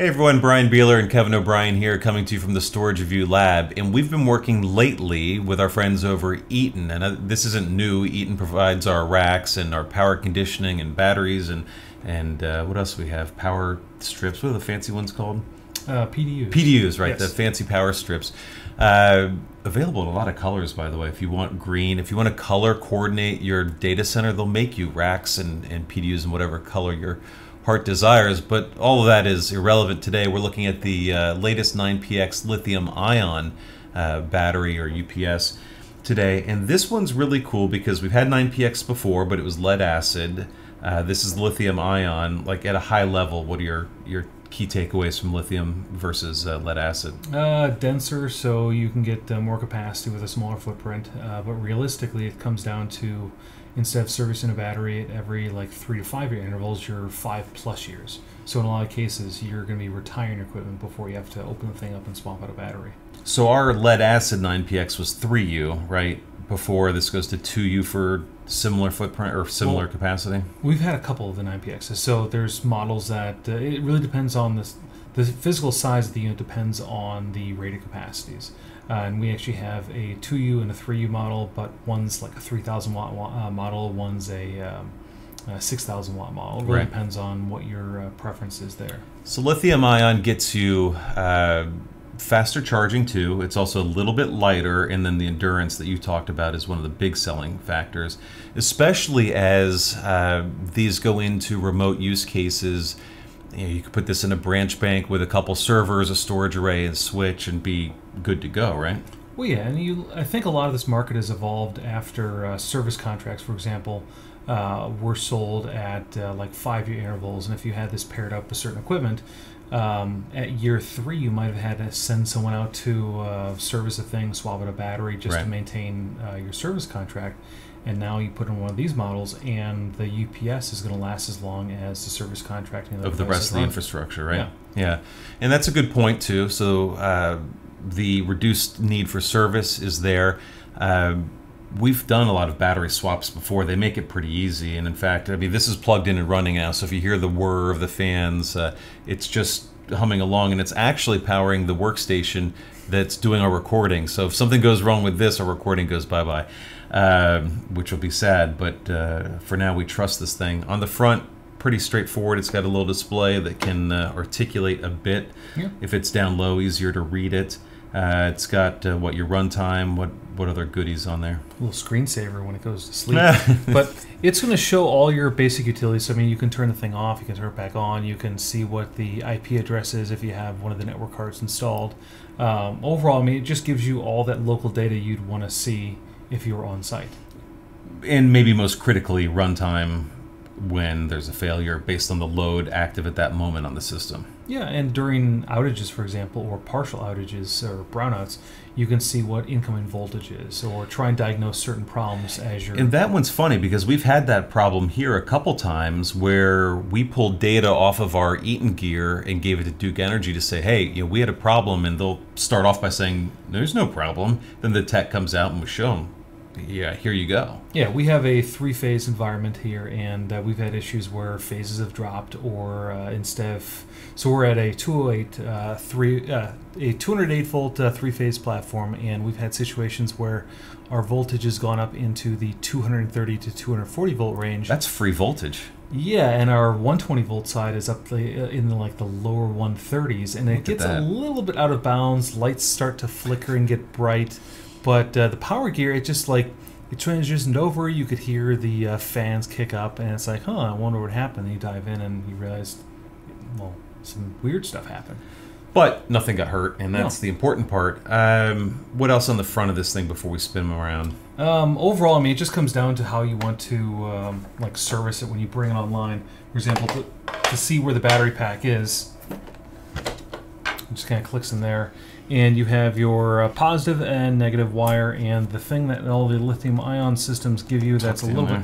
Hey everyone, Brian Beeler and Kevin O'Brien here, coming to you from the Storage Review Lab. And we've been working lately with our friends over Eaton. And uh, this isn't new. Eaton provides our racks and our power conditioning and batteries and and uh, what else do we have? Power strips. What are the fancy ones called? Uh, PDUs. PDUs, right? Yes. The fancy power strips. Uh, available in a lot of colors, by the way. If you want green, if you want to color coordinate your data center, they'll make you racks and, and PDUs in whatever color your heart desires. But all of that is irrelevant today. We're looking at the uh, latest 9px lithium ion uh, battery or UPS today. And this one's really cool because we've had 9px before, but it was lead acid. Uh, this is lithium ion. Like at a high level, what are your your key takeaways from lithium versus uh, lead acid? Uh, denser, so you can get uh, more capacity with a smaller footprint. Uh, but realistically, it comes down to instead of servicing a battery at every like three to five year intervals, you're five plus years. So in a lot of cases, you're going to be retiring equipment before you have to open the thing up and swap out a battery. So our lead acid 9px was 3U, right? Before this goes to 2U for similar footprint or similar Well- capacity. We've had a couple of the 9PXs. So there's models that uh, it really depends on this. The physical size of the unit depends on the rated capacities. Uh, and we actually have a 2U and a 3U model, but one's like a 3,000 watt wa- uh, model, one's a, um, a 6,000 watt model. It really Right. depends on what your uh, preference is there. So lithium ion gets you uh, faster charging too. It's also a little bit lighter, and then the endurance that you talked about is one of the big selling factors, especially as uh, these go into remote use cases. You, know, you could put this in a branch bank with a couple servers, a storage array, and switch, and be good to go, right? Well, yeah, and you, I think a lot of this market has evolved after uh, service contracts, for example, uh, were sold at uh, like five year intervals. And if you had this paired up with certain equipment, um, at year three, you might have had to send someone out to uh, service a thing, swap out a battery just Right. to maintain uh, your service contract. And now you put in one of these models, and the UPS is going to last as long as the service contract and of the rest of the infrastructure, right? Yeah. Yeah, and that's a good point too. So uh, the reduced need for service is there. Um we've done a lot of battery swaps before. They make it pretty easy, and in fact, I mean, this is plugged in and running now. So if you hear the whir of the fans, uh, it's just humming along, and it's actually powering the workstation that's doing our recording. So if something goes wrong with this, our recording goes bye bye, um, which will be sad. But uh, for now, we trust this thing. On the front, pretty straightforward. It's got a little display that can uh, articulate a bit. Yeah. If it's down low, easier to read it. Uh, it's got uh, what your runtime, what what other goodies on there? A little screensaver when it goes to sleep. but it's going to show all your basic utilities. So, I mean, you can turn the thing off, you can turn it back on, you can see what the IP address is if you have one of the network cards installed. Um, overall, I mean, it just gives you all that local data you'd want to see if you were on site. and maybe most critically, runtime when there's a failure based on the load active at that moment on the system. Yeah, and during outages, for example, or partial outages or brownouts, you can see what incoming voltage is, or try and diagnose certain problems as you're. And that one's funny because we've had that problem here a couple times where we pulled data off of our Eaton gear and gave it to Duke Energy to say, hey, you know, we had a problem, and they'll start off by saying, there's no problem. Then the tech comes out and we show them, yeah, here you go. Yeah, we have a three-phase environment here, and uh, we've had issues where phases have dropped, or uh, instead of so we're at a 208 uh, three uh, a 208 volt uh, three-phase platform, and we've had situations where our voltage has gone up into the 230 to 240 volt range. That's free voltage. yeah, and our 120 volt side is up the, uh, in the, like the lower 130s, and it Look gets a little bit out of bounds. Lights start to flicker and get bright, but uh, the power gear it just like it transitioned over. You could hear the uh, fans kick up, and it's like, huh, I wonder what happened. And you dive in, and you realize, well, some weird stuff happened. But nothing got hurt, and that's No. the important part. Um, what else on the front of this thing before we spin them around? Um, overall, I mean, it just comes down to how you want to um, like service it when you bring it online. For example, to, to see where the battery pack is, it just kind of clicks in there, and you have your uh, positive and negative wire, and the thing that all the lithium-ion systems give you that's a little bit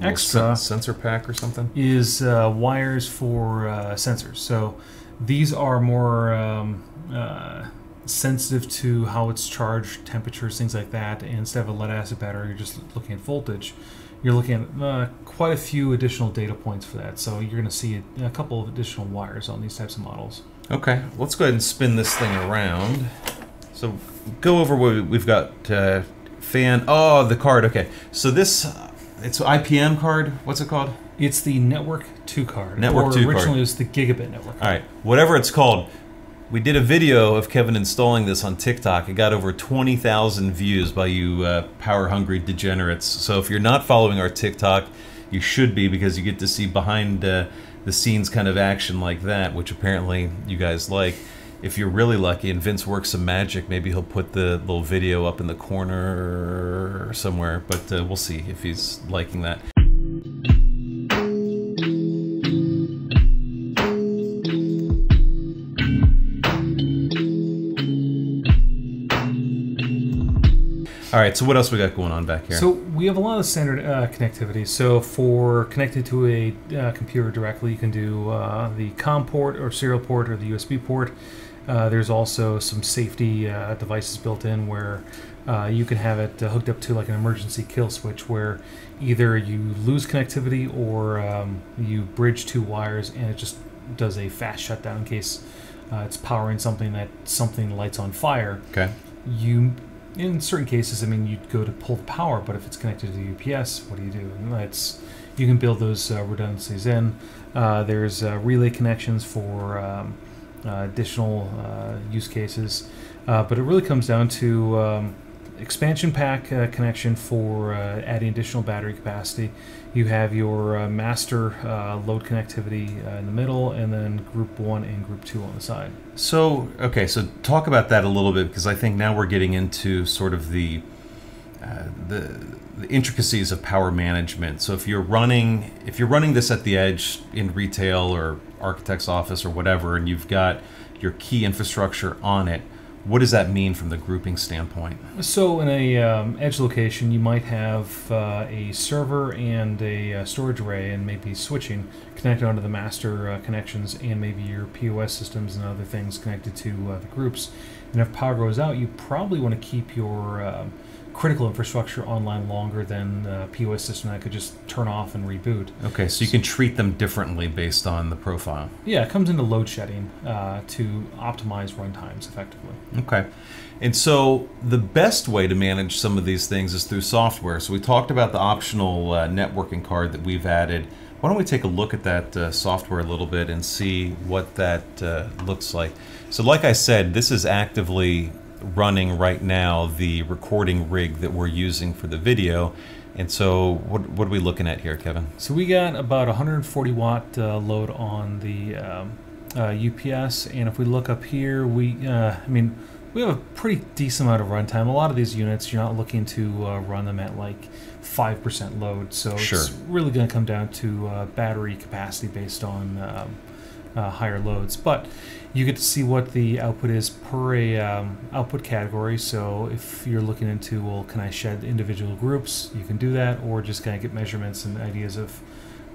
extra sen- sensor pack or something. is uh, wires for uh, sensors. So these are more um, uh, sensitive to how it's charged, temperatures, things like that. And instead of a lead acid battery, you're just looking at voltage. You're looking at uh, quite a few additional data points for that. So you're going to see a, a couple of additional wires on these types of models. Okay, let's go ahead and spin this thing around. So go over what we- we've got. Uh, fan. Oh, the card. Okay, so this uh, it's IPM card. What's it called? It's the Network 2 card. Network or 2 card. originally it was the Gigabit Network. All right, whatever it's called. We did a video of Kevin installing this on TikTok. It got over 20,000 views by you uh, power hungry degenerates. So if you're not following our TikTok, you should be because you get to see behind uh, the scenes kind of action like that, which apparently you guys like. If you're really lucky and Vince works some magic, maybe he'll put the little video up in the corner somewhere. But uh, we'll see if he's liking that. All right, so what else we got going on back here? So we have a lot of standard uh, connectivity. So for connected to a uh, computer directly, you can do uh, the COM port or serial port or the USB port. Uh, there's also some safety uh, devices built in where uh, you can have it uh, hooked up to like an emergency kill switch where either you lose connectivity or um, you bridge two wires and it just does a fast shutdown in case uh, it's powering something that something lights on fire okay. you in certain cases i mean you'd go to pull the power but if it's connected to the ups what do you do? That's you can build those uh, redundancies in. Uh, there's uh, relay connections for um, uh, additional uh, use cases. Uh, but it really comes down to um, expansion pack uh, connection for uh, adding additional battery capacity you have your uh, master uh, load connectivity uh, in the middle and then group one and group two on the side So okay, so talk about that a little bit because I think now we're getting into sort of the the, the intricacies of power management. So if you're running if you're running this at the edge in retail or architect's office or whatever, and you've got your key infrastructure on it, what does that mean from the grouping standpoint? So, in a um, edge location, you might have uh, a server and a uh, storage array, and maybe switching connected onto the master uh, connections, and maybe your POS systems and other things connected to uh, the groups. And if power goes out, you probably want to keep your um, critical infrastructure online longer than a POS system that could just turn off and reboot. Okay, so you can treat them differently based on the profile. Yeah, it comes into load shedding uh, to optimize runtimes effectively. Okay. And so the best way to manage some of these things is through software. So we talked about the optional uh, networking card that we've added. Why don't we take a look at that uh, software a little bit and see what that uh, looks like? So, like I said, this is actively running right now the recording rig that we're using for the video. And so, what, what are we looking at here, Kevin? So we got about 140 watt uh, load on the um, uh, UPS, and if we look up here, we uh, I mean we have a pretty decent amount of runtime. A lot of these units, you're not looking to uh, run them at like five percent load, so Sure. it's really going to come down to uh, battery capacity based on um, uh, higher loads. But you get to see what the output is per a um, output category. So if you're looking into, well, can I shed individual groups? You can do that, or just kind of get measurements and ideas of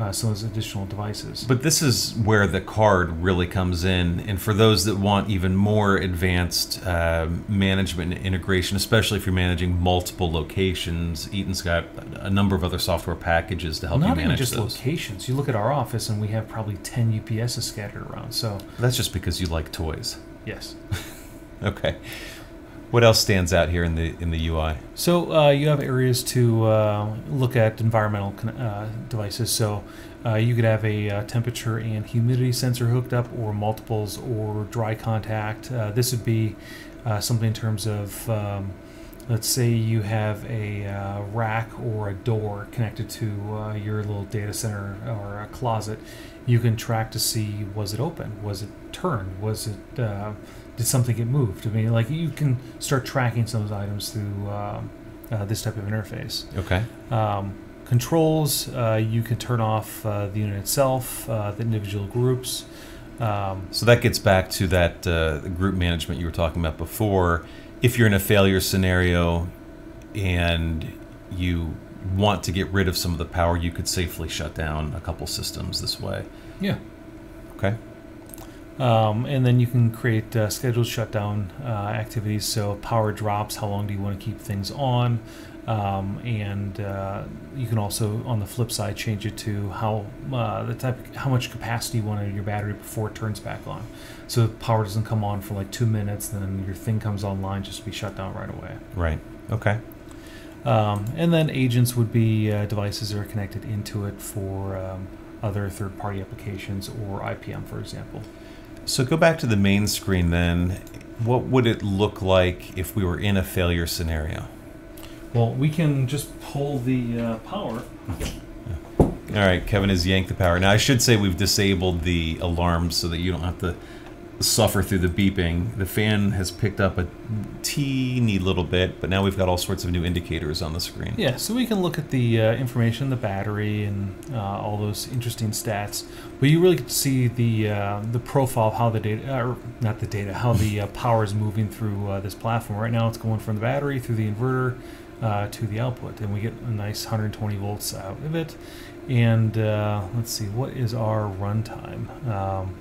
uh, some of those additional devices. But this is where the card really comes in. And for those that want even more advanced uh, management and integration, especially if you're managing multiple locations, Eaton's got a number of other software packages to help not you even just those. locations. You look at our office, and we have probably 10 UPSs scattered around. So That's just because you like toys. yes. Okay. What else stands out here in the in the UI? So uh, you have areas to uh, look at environmental uh, devices. So uh, you could have a uh, temperature and humidity sensor hooked up, or multiples, or dry contact. Uh, this would be something in terms of, um, let's say you have a uh, rack or a door connected to uh, your little data center or a closet. You can track to see was it open, was it turned, was it uh, did something get moved? I mean, like you can start tracking some of those items through um, uh, this type of interface. Okay. Um, controls, uh, you can turn off uh, the unit itself, uh, the individual groups. Um, So that gets back to that uh, group management you were talking about before. If you're in a failure scenario and you want to get rid of some of the power, you could safely shut down a couple systems this way. yeah. Okay. Um, and then you can create uh, scheduled shutdown uh, activities. So power drops, how long do you want to keep things on? Um, and uh, you can also, on the flip side, change it to how uh, the type, how much capacity you want in your battery before it turns back on. So power doesn't come on for like two minutes, then your thing comes online just to be shut down right away. Right. Okay. Um, and then agents would be uh, devices that are connected into it for um, other third-party applications or IPM, for example. So go back to the main screen then. What would it look like if we were in a failure scenario? Well, we can just pull the uh, power. All right, Kevin has yanked the power. Now I should say we've disabled the alarms so that you don't have to suffer through the beeping. The fan has picked up a teeny little bit, but now we've got all sorts of new indicators on the screen. Yeah, so we can look at the uh, information, the battery, and uh, all those interesting stats. But you really get see the uh, the profile of how the data, or not the data, how the uh, power is moving through uh, this platform. Right now, it's going from the battery through the inverter uh, to the output, and we get a nice 120 volts out of it. And let's see, what is our runtime? Um,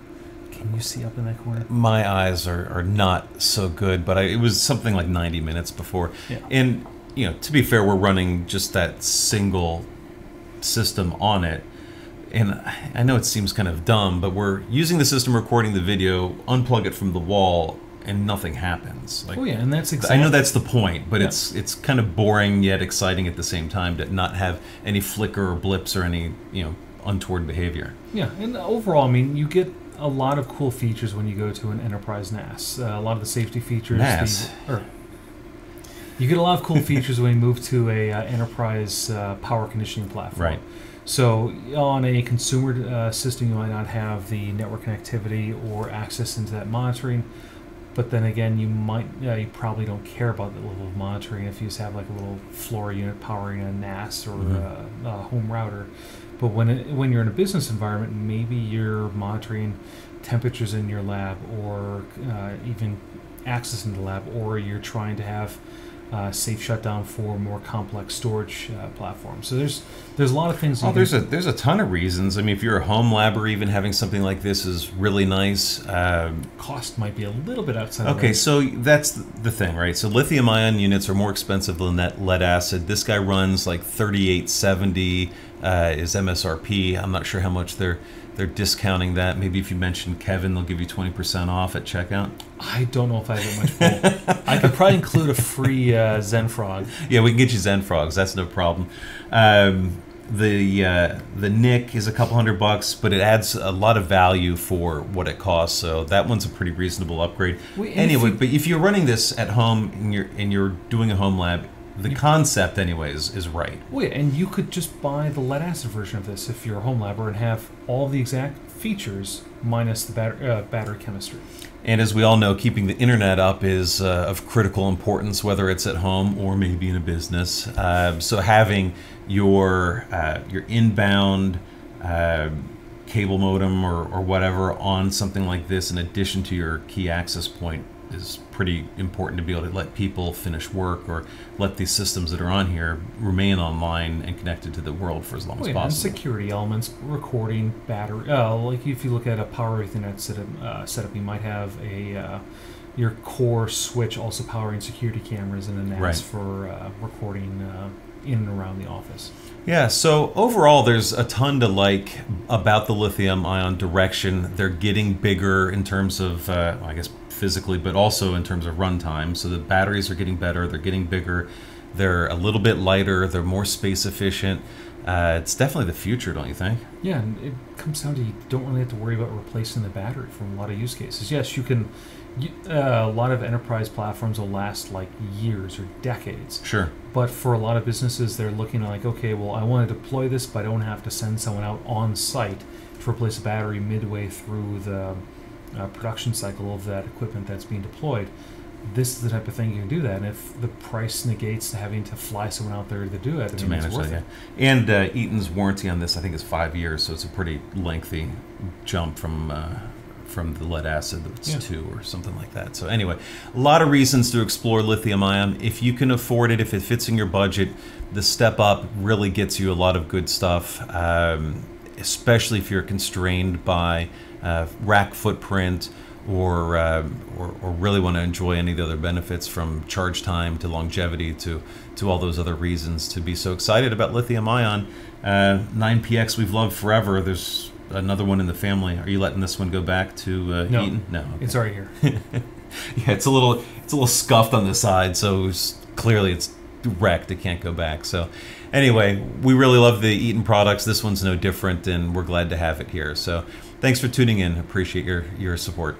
can you see up in that corner? My eyes are, are not so good, but I, it was something like 90 minutes before. Yeah. And, you know, to be fair, we're running just that single system on it. And I know it seems kind of dumb, but we're using the system recording the video, unplug it from the wall, and nothing happens. Like, oh yeah, and that's exactly. I know that's the point, but yeah. it's it's kind of boring yet exciting at the same time to not have any flicker or blips or any you know untoward behavior. Yeah, and overall, I mean, you get a lot of cool features when you go to an enterprise NAS. Uh, a lot of the safety features. NAS. The, or, you get a lot of cool features when you move to a uh, enterprise uh, power conditioning platform. Right. So on a consumer uh, system, you might not have the network connectivity or access into that monitoring. But then again, you might you probably don't care about the level of monitoring if you just have like a little floor unit powering a NAS or mm-hmm. a, a home router. But when it, when you're in a business environment, maybe you're monitoring temperatures in your lab, or uh, even access in the lab, or you're trying to have uh, safe shutdown for more complex storage uh, platforms. So there's there's a lot of things. Oh, there's a there's a ton of reasons. I mean, if you're a home lab or even having something like this is really nice. Um, Cost might be a little bit outside. Okay, so that's the thing, right? So lithium ion units are more expensive than that lead acid. This guy runs like 3870 uh, is MSRP. I'm not sure how much they're they're discounting that. Maybe if you mention Kevin, they'll give you 20% off at checkout. I don't know if I have that much pull. I could probably include a free uh, ZenFrog. Yeah, we can get you Zen Frogs. That's no problem. Um, the uh, the NIC is a couple hundred bucks, but it adds a lot of value for what it costs. So that one's a pretty reasonable upgrade. Wait, anyway, if you, but if you're running this at home and you're and you're doing a home lab, the concept, anyways, is right. Oh yeah, and you could just buy the lead acid version of this if you're a home labber and have all the exact features minus the batter, uh, battery chemistry. And as we all know, keeping the internet up is uh, of critical importance, whether it's at home or maybe in a business. Uh, so having your uh, your inbound uh, cable modem or, or whatever on something like this, in addition to your key access point, is pretty important to be able to let people finish work or let these systems that are on here remain online and connected to the world for as long oh, as yeah, possible. And security elements, recording, battery. Uh, like if you look at a power Ethernet setup, uh, setup you might have a uh, your core switch also powering security cameras and a NAS right. for uh, recording uh, in and around the office. Yeah, so overall, there's a ton to like about the lithium ion direction. They're getting bigger in terms of, uh, I guess, physically, but also in terms of runtime. So the batteries are getting better, they're getting bigger, they're a little bit lighter, they're more space efficient. Uh, it's definitely the future, don't you think? Yeah, and it comes down to you don't really have to worry about replacing the battery from a lot of use cases. Yes, you can. Uh, a lot of enterprise platforms will last like years or decades. Sure. But for a lot of businesses, they're looking like, okay, well, I want to deploy this, but I don't have to send someone out on site to replace a battery midway through the uh, production cycle of that equipment that's being deployed. This is the type of thing you can do that, and if the price negates having to fly someone out there to do it, to manage that, yeah. And uh, Eaton's warranty on this, I think, is five years, so it's a pretty lengthy jump from uh, from the lead acid that's yeah. two or something like that. So anyway, a lot of reasons to explore lithium ion. If you can afford it, if it fits in your budget, the step up really gets you a lot of good stuff. Um, especially if you're constrained by uh, rack footprint or, uh, or, or really want to enjoy any of the other benefits from charge time to longevity to, to all those other reasons to be so excited about lithium ion. Uh, 9px we've loved forever. There's another one in the family. Are you letting this one go back to uh, No. Eaton? No. okay. It's already here. Yeah, it's a little it's a little scuffed on the side, so it's, clearly it's wrecked. It can't go back. So anyway, we really love the Eaton products. This one's no different, and we're glad to have it here. So thanks for tuning in. Appreciate your your support.